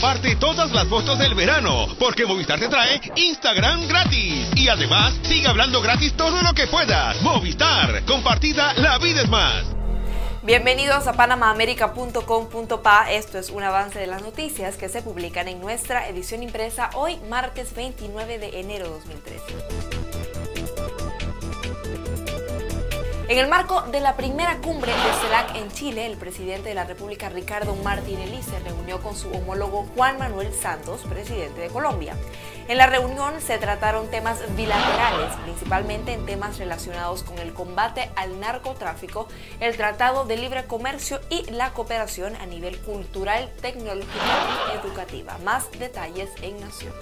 comparte todas las fotos del verano, porque Movistar te trae Instagram gratis. Y además, sigue hablando gratis todo lo que puedas. Movistar, compartida, la vida es más. Bienvenidos a panamaamerica.com.pa. Esto es un avance de las noticias que se publican en nuestra edición impresa hoy, martes 29 de enero 2013. En el marco de la primera cumbre de CELAC en Chile, el presidente de la República, Ricardo Martinelli, se reunió con su homólogo Juan Manuel Santos, presidente de Colombia. En la reunión se trataron temas bilaterales, principalmente en temas relacionados con el combate al narcotráfico, el Tratado de Libre Comercio y la cooperación a nivel cultural, tecnológica y educativa. Más detalles en Nación.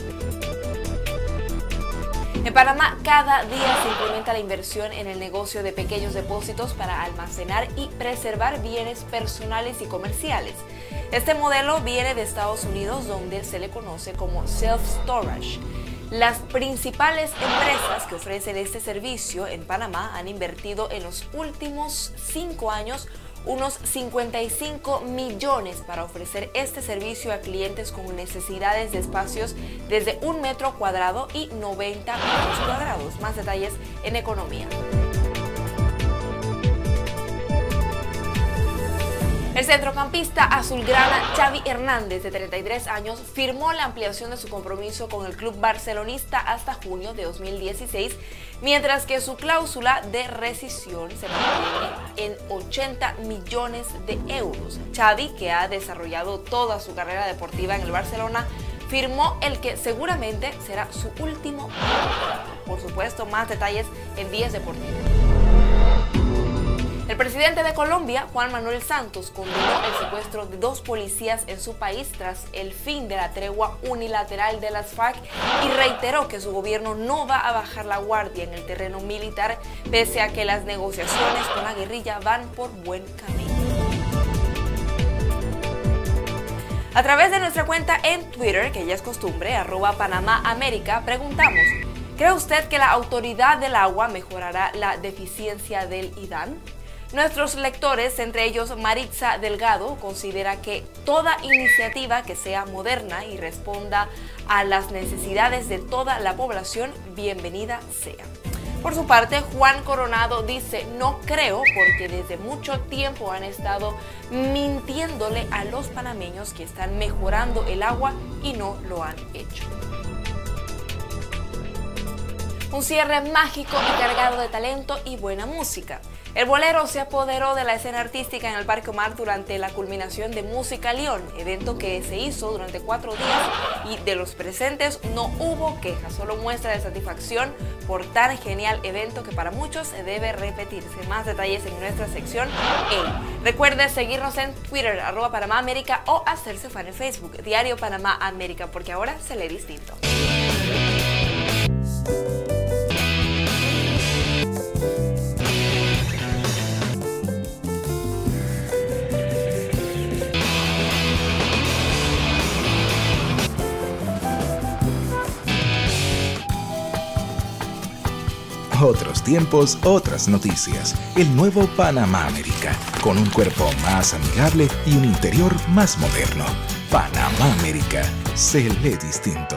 En Panamá cada día se implementa la inversión en el negocio de pequeños depósitos para almacenar y preservar bienes personales y comerciales. Este modelo viene de Estados Unidos donde se le conoce como self-storage. Las principales empresas que ofrecen este servicio en Panamá han invertido en los últimos cinco años unos 55 millones para ofrecer este servicio a clientes con necesidades de espacios desde un metro cuadrado y 90 metros cuadrados. Más detalles en economía. El centrocampista azulgrana Xavi Hernández, de 33 años, firmó la ampliación de su compromiso con el club barcelonista hasta junio de 2016, mientras que su cláusula de rescisión se mantiene en 80 millones de euros. Xavi, que ha desarrollado toda su carrera deportiva en el Barcelona, firmó el que seguramente será su último Por supuesto, más detalles en Días Deportivos. Presidente de Colombia, Juan Manuel Santos, condenó el secuestro de dos policías en su país tras el fin de la tregua unilateral de las FARC y reiteró que su gobierno no va a bajar la guardia en el terreno militar pese a que las negociaciones con la guerrilla van por buen camino. A través de nuestra cuenta en Twitter, que ya es costumbre, arroba Panamá América, preguntamos, ¿cree usted que la autoridad del agua mejorará la deficiencia del IDAN? Nuestros lectores, entre ellos Maritza Delgado, considera que toda iniciativa que sea moderna y responda a las necesidades de toda la población, bienvenida sea. Por su parte, Juan Coronado dice, no creo porque desde mucho tiempo han estado mintiéndole a los panameños que están mejorando el agua y no lo han hecho. Un cierre mágico y cargado de talento y buena música. El bolero se apoderó de la escena artística en el Parque Omar durante la culminación de Música León, evento que se hizo durante cuatro días y de los presentes no hubo quejas, solo muestra de satisfacción por tan genial evento que para muchos debe repetirse. Más detalles en nuestra sección E. Recuerde seguirnos en Twitter, arroba Panamá América o hacerse fan en Facebook, Diario Panamá América, porque ahora se lee distinto. Otros tiempos, otras noticias. El nuevo Panamá América, con un cuerpo más amigable y un interior más moderno. Panamá América, se lee distinto.